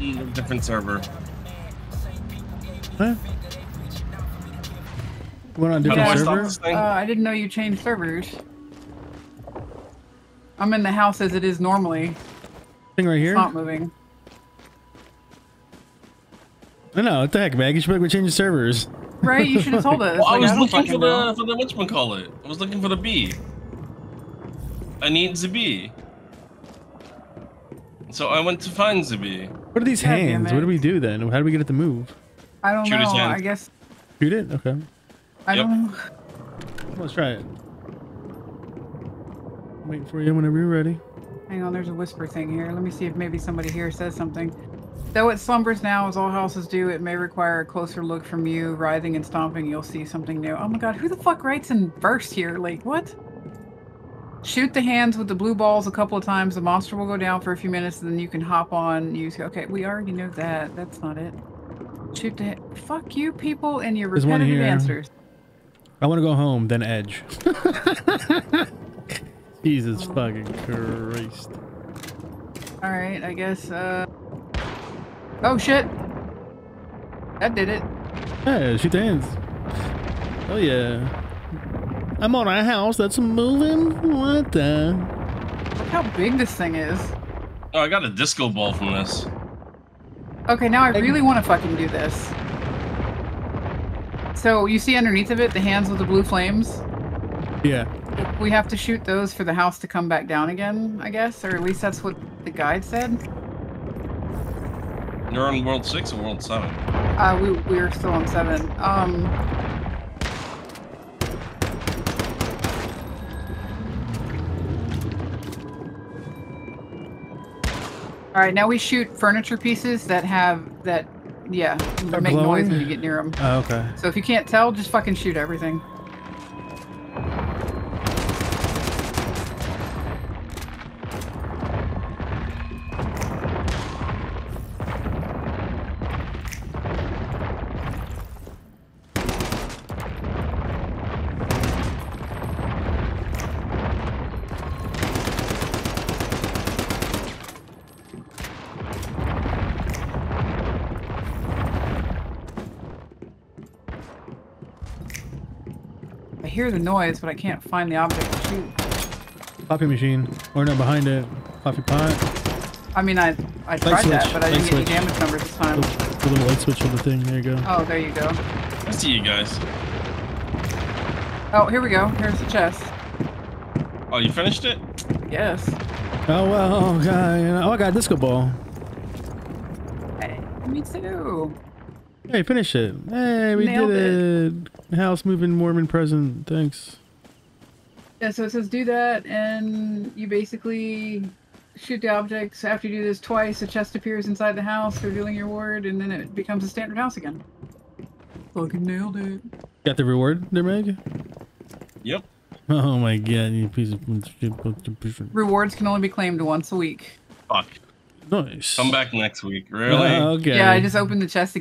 Different server. Huh? Went on How different I server? Uh, I didn't know you changed servers. I'm in the house as it is normally. Thing right It's here? not moving. I know. What the heck, man? You should be like, we're changing servers. Right? You should have told us. Well, I was don't looking fucking for know. the for the whatchamacallit. I was looking for the bee. I need the bee. So I went to find the bee. What are these God hands? What do we do then? How do we get it to move? I don't Shoot know. I guess Shoot it? Okay. I Yep. don't know. Let's try it. I'm Waiting for you whenever you're ready. Hang on, there's a whisper thing here. Let me see if maybe somebody here says something. Though it slumbers now, as all houses do, it may require a closer look from you. Writhing and stomping, you'll see something new. Oh my god, who the fuck writes in verse here? Like, what? Shoot the hands with the blue balls a couple of times. The monster will go down for a few minutes, and then you can hop on. Use okay. We already know that. That's not it. Shoot the fuck you people and your There's one repetitive here. answers. I want to go home, then edge. Jesus fucking Christ. All right, I guess. uh... Oh shit! That did it. Yeah, shoot the hands. Oh yeah. I'm on a house that's moving. What the? Look how big this thing is. Oh, I got a disco ball from this. Okay, now I really want to fucking do this. So you see underneath of it the hands with the blue flames. Yeah. We have to shoot those for the house to come back down again, I guess, or at least that's what the guide said. You're on World 6 or World 7? Uh, we we are still on seven. Um. All right, now we shoot furniture pieces that have that, yeah, make noise when you get near them. Oh, okay. So if you can't tell, just fucking shoot everything. Hear the noise, but I can't find the object to shoot. Coffee machine. Or no, behind it. Coffee pot. I mean, I I tried that, but I light didn't get any damage numbers this time. Oh, the little light switch on the thing. There you go. Oh, there you go. I see you guys. Oh, here we go. Here's the chest. Oh, you finished it? Yes. Oh well, oh, okay. Oh, I got a disco ball. Hey, me too. Hey, finish it. Hey, we Nailed did it. House moving Mormon present. Thanks. Yeah, so it says do that, and you basically shoot the objects. After you do this twice, a chest appears inside the house, revealing your ward, and then it becomes a standard house again. Fucking nailed it. Got the reward there, Meg? Yep. Oh my god, you piece of Rewards can only be claimed once a week. Fuck. nice. Come back next week. Really? Oh, okay. Yeah, I just opened the chest